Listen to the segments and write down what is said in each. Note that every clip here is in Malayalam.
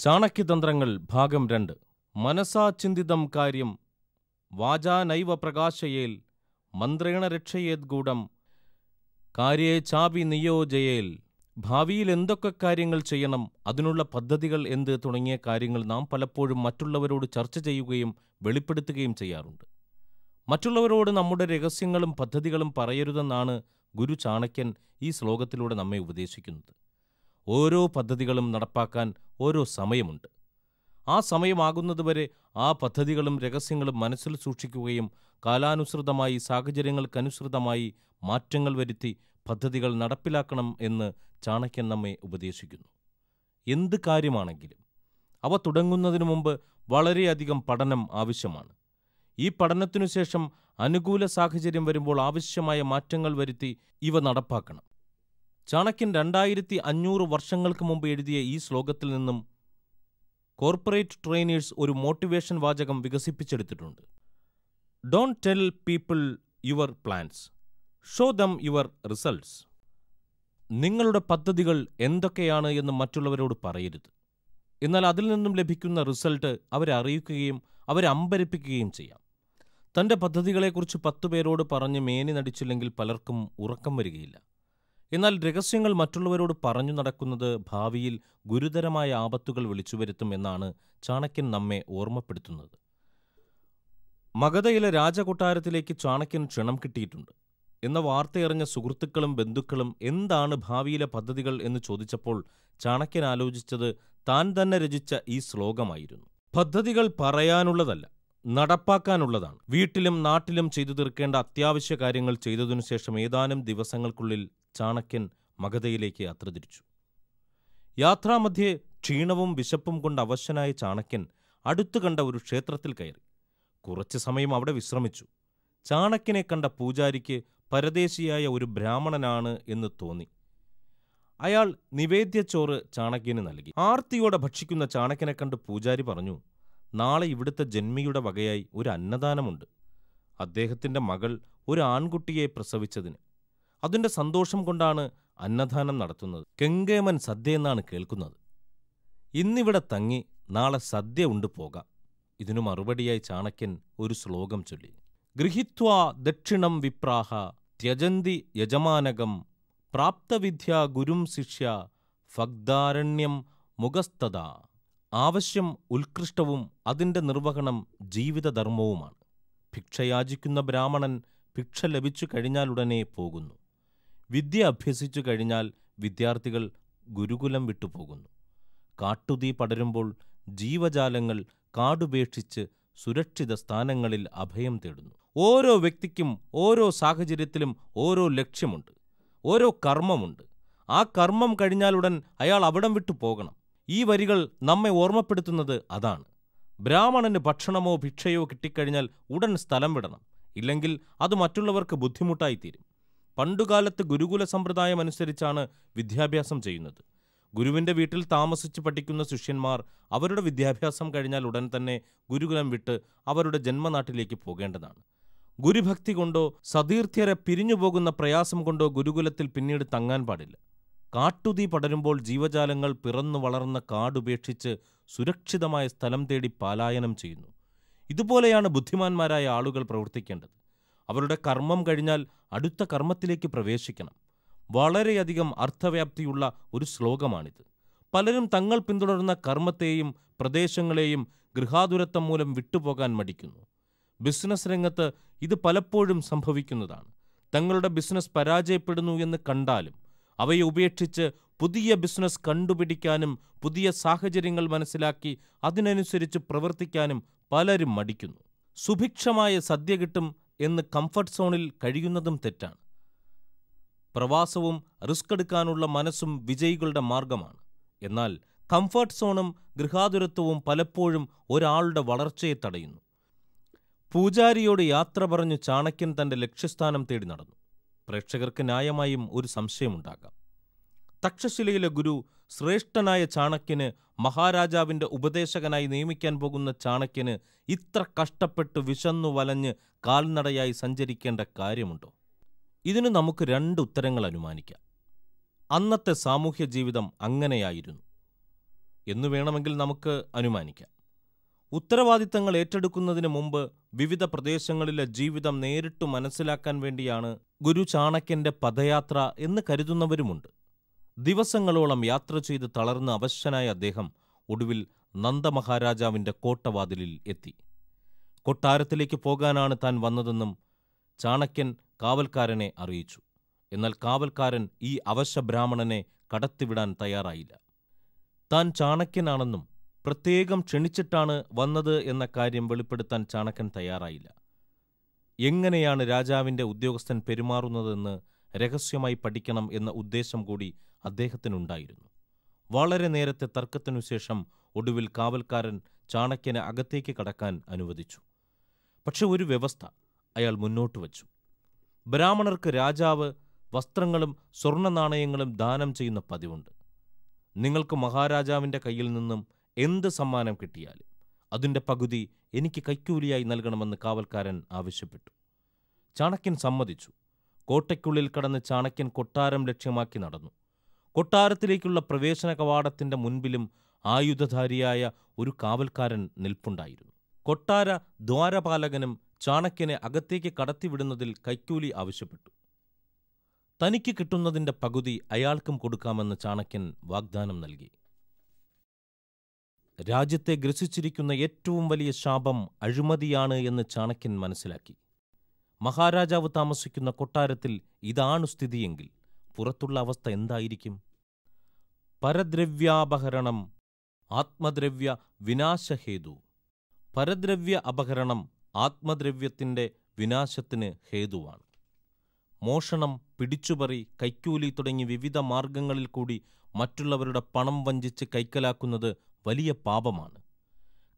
ചാണക്യതന്ത്രങ്ങൾ ഭാഗം രണ്ട്. മനസാ ചിന്തിതം കാര്യം. വാചാ നൈവ പ്രകാശയേൽ. മന്ത്രേണ രക്ഷയേദ്ഗൂഢം കാര്യേ ചാപി നിയോജയേൽ ഭാവിയിൽ എന്തൊക്കെ കാര്യങ്ങൾ ചെയ്യണം? അതിനുള്ള പദ്ധതികൾ എന്ത്? തുടങ്ങിയ കാര്യങ്ങൾ നാം പലപ്പോഴും മറ്റുള്ളവരോട് ചർച്ച ചെയ്യുകയും വെളിപ്പെടുത്തുകയും ചെയ്യാറുണ്ട്. മറ്റുള്ളവരോട് നമ്മുടെ രഹസ്യങ്ങളും പദ്ധതികളും പറയരുതെന്നാണ് ഗുരു ചാണക്യൻ ഈ ശ്ലോകത്തിലൂടെ നമ്മെ ഉപദേശിക്കുന്നത്. ഓരോ പദ്ധതികളും നടപ്പാക്കാൻ ഓരോ സമയമുണ്ട്. ആ സമയമാകുന്നതുവരെ ആ പദ്ധതികളും രഹസ്യങ്ങളും മനസ്സിൽ സൂക്ഷിക്കുകയും കാലാനുസൃതമായി സാഹചര്യങ്ങൾക്കനുസൃതമായി മാറ്റങ്ങൾ വരുത്തി പദ്ധതികൾ നടപ്പിലാക്കണം എന്ന് ചാണക്യൻ നമ്മെ ഉപദേശിക്കുന്നു. എന്ത് കാര്യമാണെങ്കിലും അവ തുടങ്ങുന്നതിനു മുമ്പ് വളരെയധികം പഠനം ആവശ്യമാണ്. ഈ പഠനത്തിനു ശേഷം അനുകൂല സാഹചര്യം വരുമ്പോൾ ആവശ്യമായ മാറ്റങ്ങൾ വരുത്തി ഇവ നടപ്പാക്കണം. ചാണക്യൻ രണ്ടായിരത്തി അഞ്ഞൂറ് വർഷങ്ങൾക്ക് മുമ്പ് എഴുതിയ ഈ ശ്ലോകത്തിൽ നിന്നും കോർപ്പറേറ്റ് ട്രെയിനേഴ്സ് ഒരു മോട്ടിവേഷൻ വാചകം വികസിപ്പിച്ചെടുത്തിട്ടുണ്ട്. Don't tell people your plans show them your results നിങ്ങളുടെ പദ്ധതികൾ എന്തൊക്കെയാണ് എന്ന് മറ്റുള്ളവരോട് പറയരുത്. എന്നാൽ അതിൽ നിന്നും ലഭിക്കുന്ന റിസൾട്ട് അവരെ അറിയിക്കുകയും അവരെ അമ്പരപ്പിക്കുകയും ചെയ്യാം. തന്റെ പദ്ധതികളെക്കുറിച്ച് പത്തു പേരോട് പറഞ്ഞ് മേനി നടിച്ചില്ലെങ്കിൽ പലർക്കും ഉറക്കം വരികയില്ല. എന്നാൽ രഹസ്യങ്ങൾ മറ്റുള്ളവരോട് പറഞ്ഞു നടക്കുന്നത് ഭാവിയിൽ ഗുരുതരമായ ആപത്തുകൾ വിളിച്ചുവരുത്തും എന്നാണ് ചാണക്യൻ നമ്മെ ഓർമ്മപ്പെടുത്തുന്നത്. മഗധയിലെ രാജകൊട്ടാരത്തിലേക്ക് ചാണക്യൻ ക്ഷണം കിട്ടിയിട്ടുണ്ട്. എന്ന വാർത്തയറിഞ്ഞ സുഹൃത്തുക്കളും ബന്ധുക്കളും എന്താണ് ഭാവിയിലെ പദ്ധതികൾ എന്ന് ചോദിച്ചപ്പോൾ ചാണക്യൻ ആലോചിച്ചത് താൻ തന്നെ രചിച്ച ഈ ശ്ലോകമായിരുന്നു. പദ്ധതികൾ പറയാനുള്ളതല്ല നടപ്പാക്കാനുള്ളതാണ്. വീട്ടിലും നാട്ടിലും ചെയ്തു തീർക്കേണ്ട അത്യാവശ്യ കാര്യങ്ങൾ ചെയ്തതിനു ശേഷം ഏതാനും ദിവസങ്ങൾക്കുള്ളിൽ ചാണക്യൻ മഗധയിലേക്ക് യാത്ര തിരിച്ചു യാത്രാമധ്യേ ക്ഷീണവും വിശപ്പും കൊണ്ട് അവശനായ ചാണക്യൻ അടുത്തു കണ്ട ഒരു ക്ഷേത്രത്തിൽ കയറി. കുറച്ചു സമയം അവിടെ വിശ്രമിച്ചു. ചാണക്യനെ കണ്ട പൂജാരിക്ക് പരദേശിയായ ഒരു ബ്രാഹ്മണനാണ് എന്ന് തോന്നി. അയാൾ നിവേദ്യച്ചോറ് ചാണക്യന് നൽകി. ആർത്തിയോടെ ഭക്ഷിക്കുന്ന ചാണക്യനെ കണ്ട് പൂജാരി പറഞ്ഞു നാളെ ഇവിടുത്തെ ജന്മിയുടെ വകയായി ഒരു അന്നദാനമുണ്ട്. അദ്ദേഹത്തിന്റെ മകൾ ഒരു ആൺകുട്ടിയെ പ്രസവിച്ചതിന്. അതിന്റെ സന്തോഷം കൊണ്ടാണ് അന്നദാനം നടത്തുന്നത്. കെങ്കേമൻ സദ്യ എന്നാണ് കേൾക്കുന്നത്. ഇന്നിവിടെ തങ്ങി നാളെ സദ്യ ഉണ്ടു പോകാം. ഇതിനു മറുപടിയായി ചാണക്യൻ ഒരു ശ്ലോകം ചൊല്ലി. ഗൃഹിത്വാ ദക്ഷിണം വിപ്രാഹ ത്യജന്തി യജമാനകം പ്രാപ്തവിദ്യ ഗുരും ശിഷ്യ ഫഗ്ദാരണ്യം മുഖസ്തത ആവശ്യം ഉത്കൃഷ്ടവും അതിന്റെ നിർവഹണം ജീവിതധർമ്മവുമാണ്. ഭിക്ഷയാചിക്കുന്ന ബ്രാഹ്മണൻ ഭിക്ഷ ലഭിച്ചു കഴിഞ്ഞാലുടനെ പോകുന്നു. വിദ്യ അഭ്യസിച്ചു കഴിഞ്ഞാൽ വിദ്യാർത്ഥികൾ ഗുരുകുലം വിട്ടുപോകുന്നു. കാട്ടുതീ പടരുമ്പോൾ ജീവജാലങ്ങൾ കാടുപേക്ഷിച്ച് സുരക്ഷിത സ്ഥാനങ്ങളിൽ അഭയം തേടുന്നു. ഓരോ വ്യക്തിക്കും ഓരോ സാഹചര്യത്തിലും ഓരോ ലക്ഷ്യമുണ്ട്. ഓരോ കർമ്മമുണ്ട്. ആ കർമ്മം കഴിഞ്ഞാലുടൻ അയാൾ അവിടം വിട്ടു പോകണം. ഈ വരികൾ നമ്മെ ഓർമ്മപ്പെടുത്തുന്നത് അതാണ്. ബ്രാഹ്മണന് ഭക്ഷണമോ ഭിക്ഷയോ കിട്ടിക്കഴിഞ്ഞാൽ ഉടൻ സ്ഥലം വിടണം. ഇല്ലെങ്കിൽ അത് മറ്റുള്ളവർക്ക് ബുദ്ധിമുട്ടായിത്തീരും. പണ്ടുകാലത്ത് ഗുരുകുല സമ്പ്രദായം അനുസരിച്ചാണ് വിദ്യാഭ്യാസം ചെയ്യുന്നത്. ഗുരുവിന്റെ വീട്ടിൽ താമസിച്ച് പഠിക്കുന്ന ശിഷ്യന്മാർ അവരുടെ വിദ്യാഭ്യാസം കഴിഞ്ഞാൽ ഉടൻ തന്നെ ഗുരുകുലം വിട്ട് അവരുടെ ജന്മനാട്ടിലേക്ക് പോകേണ്ടതാണ്. ഗുരുഭക്തി കൊണ്ടോ സതീർത്ഥ്യരെ പിരിഞ്ഞുപോകുന്ന പ്രയാസം കൊണ്ടോ ഗുരുകുലത്തിൽ പിന്നീട് തങ്ങാൻ പാടില്ല. കാട്ടുതീ പടരുമ്പോൾ ജീവജാലങ്ങൾ പിറന്നു വളർന്ന കാടുപേക്ഷിച്ച് സുരക്ഷിതമായ സ്ഥലം തേടി പാലായനം ചെയ്യുന്നു. ഇതുപോലെയാണ് ബുദ്ധിമാന്മാരായ ആളുകൾ പ്രവർത്തിക്കേണ്ടത്. അവരുടെ കർമ്മം കഴിഞ്ഞാൽ അടുത്ത കർമ്മത്തിലേക്ക് പ്രവേശിക്കണം. വളരെയധികം അർത്ഥവ്യാപ്തിയുള്ള ഒരു ശ്ലോകമാണിത്. പലരും തങ്ങൾ പിന്തുടരുന്ന കർമ്മത്തെയും പ്രദേശങ്ങളെയും ഗൃഹാതുരത്വം മൂലം വിട്ടുപോകാൻ മടിക്കുന്നു. ബിസിനസ് രംഗത്ത് ഇത് പലപ്പോഴും സംഭവിക്കുന്നതാണ്. തങ്ങളുടെ ബിസിനസ് പരാജയപ്പെടുന്നു എന്ന് കണ്ടാലും അവയെ ഉപേക്ഷിച്ച് പുതിയ ബിസിനസ് കണ്ടുപിടിക്കാനും പുതിയ സാഹചര്യങ്ങൾ മനസ്സിലാക്കി അതിനനുസരിച്ച് പ്രവർത്തിക്കാനും പലരും മടിക്കുന്നു. സുഭിക്ഷമായ സദ്യ കിട്ടും എന്ന് കംഫർട്ട് സോണിൽ കഴിയുന്നതും തെറ്റാണ്. പ്രവാസവും റിസ്ക് എടുക്കാനുള്ള മനസ്സും വിജയികളുടെ മാർഗമാണ് എന്നാൽ കംഫർട്ട് സോണും ഗൃഹാതുരത്വവും പലപ്പോഴും ഒരാളുടെ വളർച്ചയെ തടയുന്നു. പൂജാരിയോട് യാത്ര പറഞ്ഞു ചാണക്യൻ തന്റെ ലക്ഷ്യസ്ഥാനം തേടി നടന്നു. പ്രേക്ഷകർക്ക് ന്യായമായും ഒരു സംശയമുണ്ടാകാം. തക്ഷശിലയിലെ ഗുരു ശ്രേഷ്ഠനായ ചാണക്യന് മഹാരാജാവിന്റെ ഉപദേശകനായി നിയമിക്കാൻ പോകുന്ന ചാണക്യന് ഇത്ര കഷ്ടപ്പെട്ട് വിശന്നു വലഞ്ഞ് കാൽനടയായി സഞ്ചരിക്കേണ്ട കാര്യമുണ്ടോ? ഇതിന് നമുക്ക് രണ്ട് ഉത്തരങ്ങൾ അനുമാനിക്കാം. അന്നത്തെ സാമൂഹ്യ ജീവിതം അങ്ങനെയായിരുന്നു. എന്നു വേണമെങ്കിൽ നമുക്ക് അനുമാനിക്കാം. ഉത്തരവാദിത്തങ്ങൾ ഏറ്റെടുക്കുന്നതിന് മുമ്പ് വിവിധ പ്രദേശങ്ങളിലെ ജീവിതം നേരിട്ട് മനസ്സിലാക്കാൻ വേണ്ടിയാണ് ഗുരു ചാണക്യന്റെ പദയാത്ര എന്ന് കരുതുന്നവരുമുണ്ട്. ദിവസങ്ങളോളം യാത്ര ചെയ്ത് തളർന്ന് അവശനായ അദ്ദേഹം ഒടുവിൽ നന്ദമഹാരാജാവിന്റെ കോട്ടവാതിലിൽ എത്തി. കൊട്ടാരത്തിലേക്ക് പോകാനാണ് താൻ വന്നതെന്നും ചാണക്യൻ കാവൽക്കാരനെ അറിയിച്ചു. എന്നാൽ കാവൽക്കാരൻ ഈ അവശ ബ്രാഹ്മണനെ കടത്തിവിടാൻ തയ്യാറായില്ല. താൻ ചാണക്യനാണെന്നും പ്രത്യേകം ക്ഷണിച്ചിട്ടാണ് വന്നത് എന്ന കാര്യം വെളിപ്പെടുത്താൻ ചാണക്യൻ തയ്യാറായില്ല. എങ്ങനെയാണ് രാജാവിന്റെ ഉദ്യോഗസ്ഥൻ പെരുമാറുന്നതെന്ന് രഹസ്യമായി പഠിക്കണം എന്ന ഉദ്ദേശം കൂടി അദ്ദേഹത്തിനുണ്ടായിരുന്നു. വളരെ നേരത്തെ തർക്കത്തിനുശേഷം ഒടുവിൽ കാവൽക്കാരൻ ചാണക്യന് അകത്തേക്ക് കടക്കാൻ അനുവദിച്ചു. പക്ഷെ ഒരു വ്യവസ്ഥ അയാൾ മുന്നോട്ട് വച്ചു. ബ്രാഹ്മണർക്ക് രാജാവ് വസ്ത്രങ്ങളും സ്വർണ നാണയങ്ങളും ദാനം ചെയ്യുന്ന പതിവുണ്ട്. നിങ്ങൾക്ക് മഹാരാജാവിന്റെ കയ്യിൽ നിന്നും എന്ത് സമ്മാനം കിട്ടിയാലും അതിന്റെ പകുതി എനിക്ക് കൈക്കൂലിയായി നൽകണമെന്ന് കാവൽക്കാരൻ ആവശ്യപ്പെട്ടു. ചാണക്യൻ സമ്മതിച്ചു. കോട്ടയ്ക്കുള്ളിൽ കടന്ന് ചാണക്യൻ കൊട്ടാരം ലക്ഷ്യമാക്കി നടന്നു. കൊട്ടാരത്തിലേക്കുള്ള പ്രവേശന കവാടത്തിന്റെ മുൻപിലും ആയുധധാരിയായ ഒരു കാവൽക്കാരൻ നിൽപ്പുണ്ടായിരുന്നു. കൊട്ടാര ദ്വാരപാലകനും ചാണക്യനെ അകത്തേക്ക് കടത്തിവിടുന്നതിൽ കൈക്കൂലി ആവശ്യപ്പെട്ടു. തനിക്ക് കിട്ടുന്നതിന്റെ പകുതി അയാൾക്കും കൊടുക്കാമെന്ന് ചാണക്യൻ വാഗ്ദാനം നൽകി. രാജ്യത്തെ ഗ്രസിച്ചിരിക്കുന്ന ഏറ്റവും വലിയ ശാപം അഴിമതിയാണ് എന്ന് ചാണക്യൻ മനസ്സിലാക്കി. മഹാരാജാവ് താമസിക്കുന്ന കൊട്ടാരത്തിൽ ഇതാണ് സ്ഥിതിയെങ്കിൽ പുറത്തുള്ള അവസ്ഥ എന്തായിരിക്കും? പരദ്രവ്യാപഹരണം ആത്മദ്രവ്യ വിനാശഹേതു. പരദ്രവ്യ അപഹരണം ആത്മദ്രവ്യത്തിന്റെ വിനാശത്തിന് ഹേതുവാണ്. മോഷണം പിടിച്ചുപറി കൈക്കൂലി തുടങ്ങി വിവിധ മാർഗങ്ങളിൽ കൂടി മറ്റുള്ളവരുടെ പണം വഞ്ചിച്ച് കൈക്കലാക്കുന്നത് വലിയ പാപമാണ്.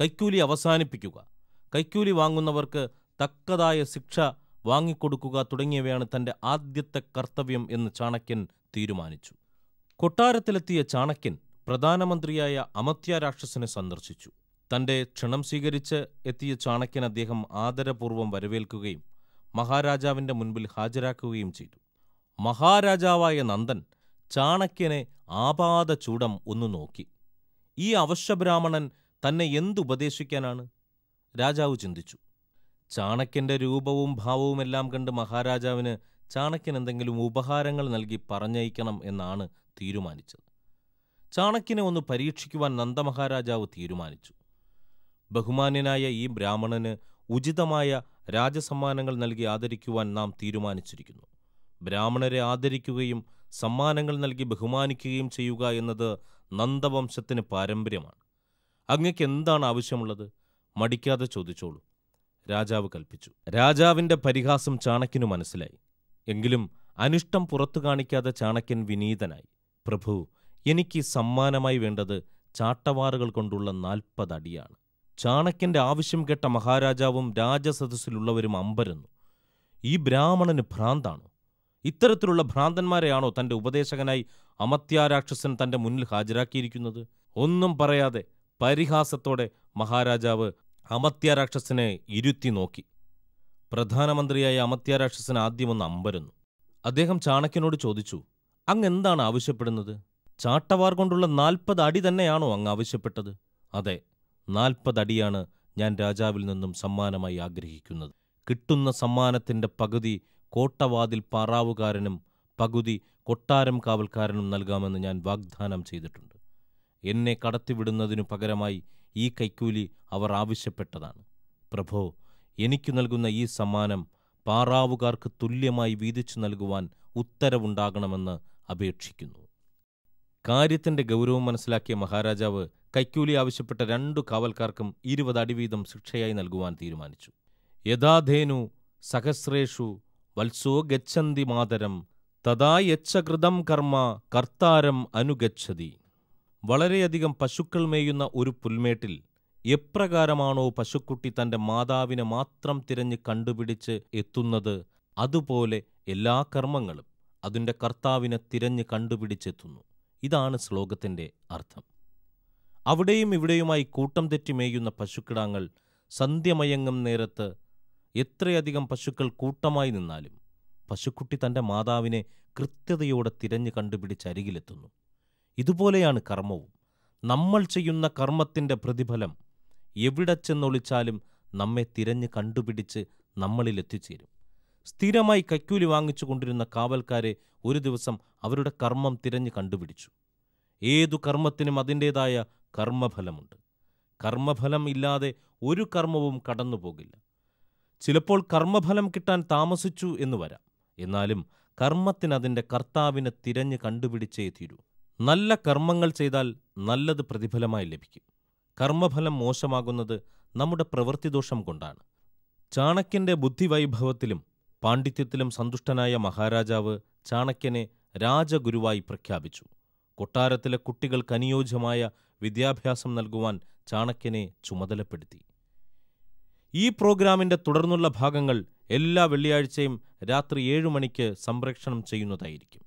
കൈക്കൂലി അവസാനിപ്പിക്കുക. കൈക്കൂലി വാങ്ങുന്നവർക്ക് തക്കതായ ശിക്ഷ വാങ്ങിക്കൊടുക്കുക തുടങ്ങിയവയാണ് തന്റെ ആദ്യത്തെ കർത്തവ്യം എന്ന് ചാണക്യൻ തീരുമാനിച്ചു. കൊട്ടാരത്തിലെത്തിയ ചാണക്യൻ പ്രധാനമന്ത്രിയായ അമത്യ രാക്ഷസനെ സന്ദർശിച്ചു. തന്റെ ക്ഷണം സ്വീകരിച്ച് എത്തിയ ചാണക്യൻ അദ്ദേഹം ആദരപൂർവം വരവേൽക്കുകയും മഹാരാജാവിന്റെ മുൻപിൽ ഹാജരാക്കുകയും ചെയ്തു. മഹാരാജാവായ നന്ദൻ ചാണക്യനെ ആപാത ചൂടം ഒന്നു നോക്കി. ഈ അവശ്യബ്രാഹ്മണൻ തന്നെ എന്തുപദേശിക്കാനാണ്? രാജാവ് ചിന്തിച്ചു. ചാണക്യന്റെ രൂപവും ഭാവവുമെല്ലാം കണ്ട് മഹാരാജാവിന് ചാണക്യൻ എന്തെങ്കിലും ഉപഹാരങ്ങൾ നൽകി പറഞ്ഞയക്കണം എന്നാണ് തീരുമാനിച്ചത്. ചാണക്യനെ ഒന്ന് പരീക്ഷിക്കുവാൻ നന്ദമഹാരാജാവ് തീരുമാനിച്ചു. ബഹുമാന്യനായ ഈ ബ്രാഹ്മണന് ഉചിതമായ രാജസമ്മാനങ്ങൾ നൽകി ആദരിക്കുവാൻ നാം തീരുമാനിച്ചിരിക്കുന്നു. ബ്രാഹ്മണരെ ആദരിക്കുകയും സമ്മാനങ്ങൾ നൽകി ബഹുമാനിക്കുകയും ചെയ്യുക എന്നത് നന്ദവംശത്തിന് പാരമ്പര്യമാണ്. അങ്ങക്ക് എന്താണ് ആവശ്യമുള്ളത്? മടിക്കാതെ ചോദിച്ചോളൂ. രാജാവ് കൽപ്പിച്ചു. രാജാവിന്റെ പരിഹാസം ചാണക്കിനു മനസ്സിലായി. എങ്കിലും അനിഷ്ടം പുറത്തു കാണിക്കാതെ ചാണക്യൻ വിനീതനായി. പ്രഭു എനിക്ക് സമ്മാനമായി വേണ്ടത് ചാട്ടവാറുകൾ കൊണ്ടുള്ള നാൽപ്പതടിയാണ് ചാണക്യന്റെ ആവശ്യം കേട്ട മഹാരാജാവും രാജസദസ്സിലുള്ളവരും അമ്പരന്നു. ഈ ബ്രാഹ്മണന് ഭ്രാന്താണോ? ഇത്തരത്തിലുള്ള ഭ്രാന്തന്മാരെയാണോ തന്റെ ഉപദേശകനായി അമത്യാരാക്ഷസൻ തന്റെ മുന്നിൽ ഹാജരാക്കിയിരിക്കുന്നത്? ഒന്നും പറയാതെ പരിഹാസത്തോടെ മഹാരാജാവ് അമത്യാരാക്ഷസനെ ഇരുത്തി നോക്കി. പ്രധാനമന്ത്രിയായ അമത്യാരാക്ഷസൻ ആദ്യമൊന്ന് അമ്പരുന്നു. അദ്ദേഹം ചാണക്യനോട് ചോദിച്ചു അങ്ങ് എന്താണ് ആവശ്യപ്പെടുന്നത്? ചാട്ടവാർ കൊണ്ടുള്ള നാൽപ്പത് അടി തന്നെയാണോ അങ്ങ് ആവശ്യപ്പെട്ടത്? അതെ നാൽപ്പത് അടിയാണ് ഞാൻ രാജാവിൽ നിന്നും സമ്മാനമായി ആഗ്രഹിക്കുന്നത്. കിട്ടുന്ന സമ്മാനത്തിന്റെ പകുതി കോട്ടവാതിൽ പാറാവുകാരനും പകുതി കൊട്ടാരം കാവൽക്കാരനും നൽകാമെന്ന് ഞാൻ വാഗ്ദാനം ചെയ്തിട്ടുണ്ട്. എന്നെ കടത്തിവിടുന്നതിനു പകരമായി ഈ കൈക്കൂലി അവർ ആവശ്യപ്പെട്ടതാണ്. പ്രഭോ എനിക്കു നൽകുന്ന ഈ സമ്മാനം പാറാവുകാർക്ക് തുല്യമായി വീതിച്ചു നൽകുവാൻ ഉത്തരവുണ്ടാകണമെന്ന് അപേക്ഷിക്കുന്നു. കാര്യത്തിന്റെ ഗൗരവം മനസ്സിലാക്കിയ മഹാരാജാവ് കൈക്കൂലി ആവശ്യപ്പെട്ട രണ്ടു കാവൽക്കാർക്കും ഇരുപത് അടി വീതം ശിക്ഷയായി നൽകുവാൻ തീരുമാനിച്ചു. യഥാധേനു സഹസ്രേഷു വത്സോ ഗച്ഛന്തി മാതരം തഥാ യച്ഛകൃതം കർമ്മ കർത്താരം അനുഗച്ഛതി. വളരെയധികം പശുക്കൾ മേയുന്ന ഒരു പുൽമേട്ടിൽ എപ്രകാരമാണോ പശുക്കുട്ടി തന്റെ മാതാവിനെ മാത്രം തിരഞ്ഞ് കണ്ടുപിടിച്ച് എത്തുന്നത് അതുപോലെ എല്ലാ കർമ്മങ്ങളും അതിന്റെ കർത്താവിനെ തിരഞ്ഞ് കണ്ടുപിടിച്ചെത്തുന്നു. ഇതാണ് ശ്ലോകത്തിന്റെ അർത്ഥം. അവിടെയും ഇവിടെയുമായി കൂട്ടം തെറ്റി മേയുന്ന പശുക്കിടാങ്ങൾ സന്ധ്യമയങ്ങും നേരത്ത് എത്രയധികം പശുക്കൾ കൂട്ടമായി നിന്നാലും പശുക്കുട്ടി തന്റെ മാതാവിനെ കൃത്യതയോടെ തിരഞ്ഞു കണ്ടുപിടിച്ച് അരികിലെത്തുന്നു. ഇതുപോലെയാണ് കർമ്മവും. നമ്മൾ ചെയ്യുന്ന കർമ്മത്തിന്റെ പ്രതിഫലം എവിടെ ചെന്നൊളിച്ചാലും നമ്മെ തിരഞ്ഞ് കണ്ടുപിടിച്ച് നമ്മളിൽ എത്തിച്ചേരും. സ്ഥിരമായി കൈക്കൂലി വാങ്ങിച്ചു കൊണ്ടിരുന്ന കാവൽക്കാരെ ഒരു ദിവസം അവരുടെ കർമ്മം തിരഞ്ഞ് കണ്ടുപിടിച്ചു. ഏതു കർമ്മത്തിനും അതിന്റേതായ കർമ്മഫലമുണ്ട്. കർമ്മഫലം ഇല്ലാതെ ഒരു കർമ്മവും കടന്നുപോകില്ല. ചിലപ്പോൾ കർമ്മഫലം കിട്ടാൻ താമസിച്ചു എന്ന് വരാം. എന്നാലും കർമ്മത്തിനതിന്റെ കർത്താവിനെ തിരഞ്ഞ് കണ്ടുപിടിച്ചേ തീരൂ. നല്ല കർമ്മങ്ങൾ ചെയ്താൽ നല്ലത് പ്രതിഫലമായി ലഭിക്കും. കർമ്മഫലം മോശമാകുന്നത് നമ്മുടെ പ്രവൃത്തിദോഷം കൊണ്ടാണ്. ചാണക്യന്റെ ബുദ്ധിവൈഭവത്തിലും പാണ്ഡിത്യത്തിലും സന്തുഷ്ടനായ മഹാരാജാവ് ചാണക്യനെ രാജഗുരുവായി പ്രഖ്യാപിച്ചു. കൊട്ടാരത്തിലെ കുട്ടികൾക്ക് അനുയോജ്യമായ വിദ്യാഭ്യാസം നൽകുവാൻ ചാണക്യനെ ചുമതലപ്പെടുത്തി. ഈ പ്രോഗ്രാമിന്റെ തുടർന്നുള്ള ഭാഗങ്ങൾ എല്ലാ വെള്ളിയാഴ്ചയും രാത്രി ഏഴു മണിക്ക് സംപ്രേക്ഷണം ചെയ്യുന്നതായിരിക്കും.